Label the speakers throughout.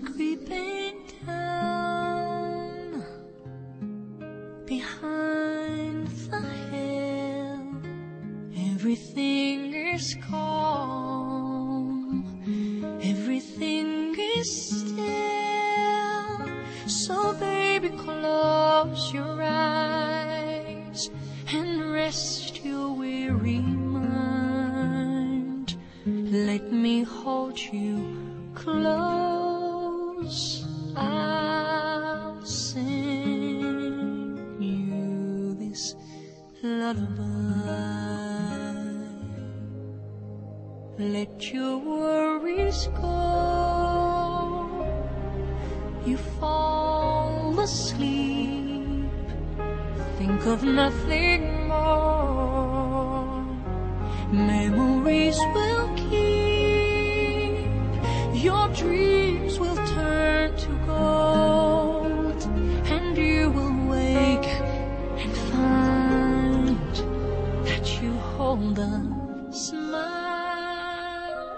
Speaker 1: creeping down behind the hill. Everything is calm, everything is still. So, baby, close your eyes and rest your weary mind. Let me hold you close. I'll sing you this lullaby. Let your worries go. You fall asleep. Think of nothing more. Memories hold smile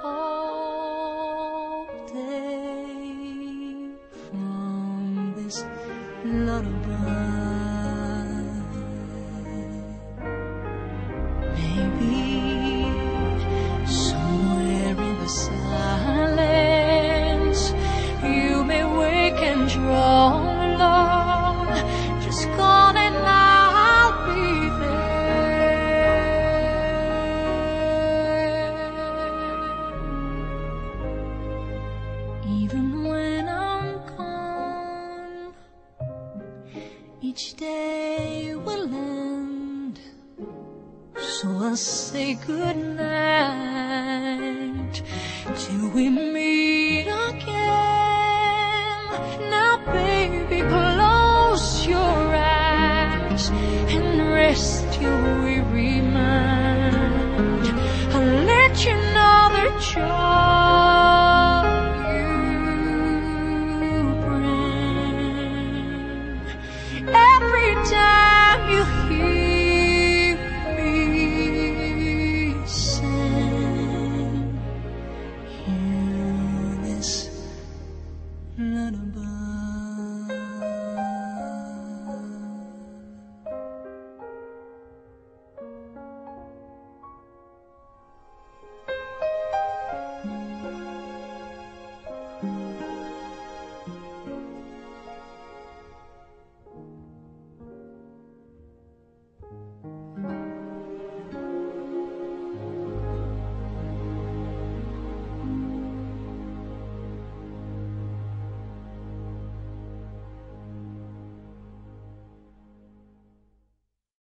Speaker 1: all day from this lullaby. Maybe somewhere in the silence you may wake and draw Even when I'm gone, each day will end. So I'll say good night till we